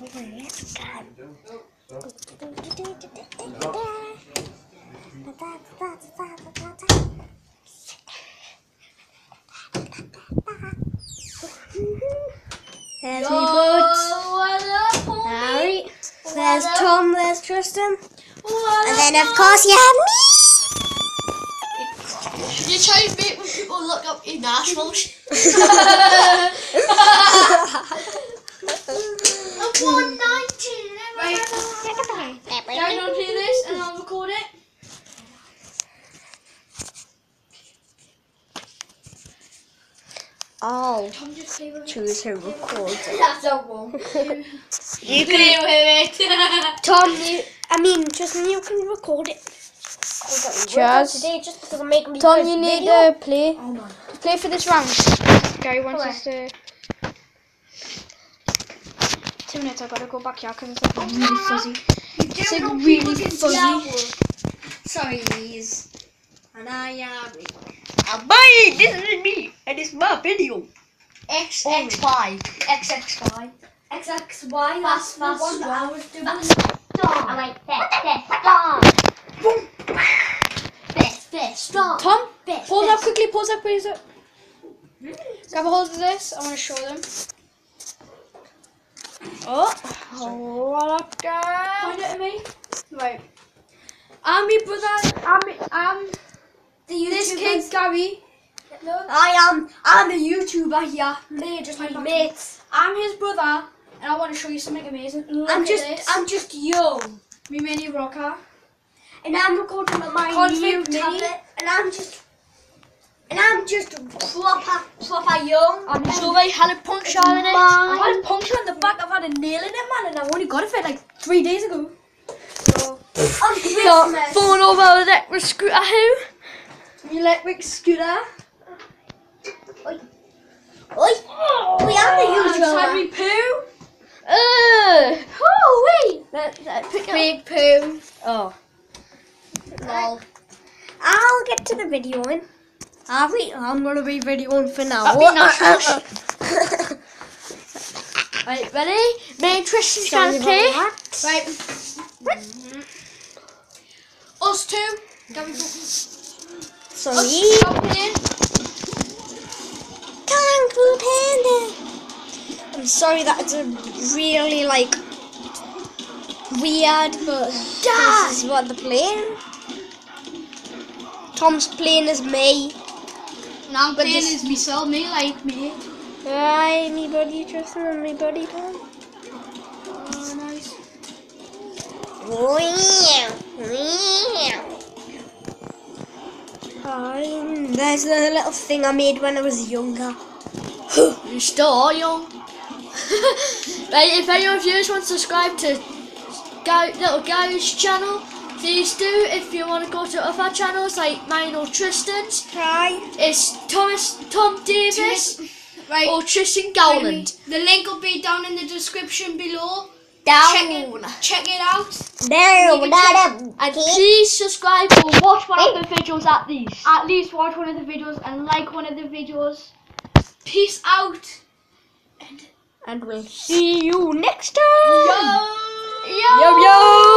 There's me what up, homie? Alright. There's Tom, there's Tristan. What And up, then of course you have me. You try to make when people look up your nationals. One nineteen. Right. Carry on play this and I'll record it. I'll Tom just play with it. choose who records it. That's a one. You Play can, with it. Tom, you, I mean, Tristan, you can record it. I've got your workout Cheers. Today just because I'm making Tom, you need to uh, play. Oh. Play for this round. Gary wants Alright. us to. Two minutes, I've got to go back here because oh it's like really fuzzy. It's like really fuzzy. Sorry. And I uh, am. Bye! This is me, and it's my video. X X Y X X Y. XXY. Fast, fast, one that I strong. doing. I like that. That stop. Best, best, stop. Tom, Best, pause up quickly, pause up, pause up. Grab a hold of this, I want to show them. Oh, what up, guys? Point it at me. Right. I'm my brother, I'm, um, I'm The this YouTubers. kid, Gary. I am. I'm a YouTuber here. Me, just my mates. I'm his brother, and I want to show you something amazing. Look I'm just. this. I'm just young. me mini rocker. and I'm recording on my Config new Mini. tablet, and I'm just, and I'm just proper, proper young. I'm so I had a puncture in it. I had a puncture in the back. I've had a nail in it, man, and I've only got it for like three days ago. So, On Christmas. phone over with electric scooter. Who? Electric scooter. Oi, Oi! we are the And YouTuber. Harry poo. Uh, oh wait. That, that, pick Big poo. Oh. Lol. I'll get to the videoing. I'll be, I'm gonna be videoing for now. That'd be nice. Right, ready? Me and Tristan's Sorry gonna play. about that. Right. Us two. Gary, Sorry. us I'm sorry that it's a really like weird, but this is what they're playing. Tom's playing is me. Now I'm But playing this- as myself, me like me. Hi, me buddy Tristan and me buddy Tom. Oh, nice. Hi. There's the little thing I made when I was younger. You still are young. Right, if anyone of you wants to subscribe to Guy, Little Gary's channel, please do. If you want to go to other channels like mine or Tristan's, Hi. it's Thomas Tom Davis Right. or Tristan Gowland. The link will be down in the description below. Down. Check it, check it out. Down. can Down. And please subscribe or watch one of the videos at least. At least watch one of the videos and like one of the videos. Peace out. And we'll see you next time. Yo. Yo! yo.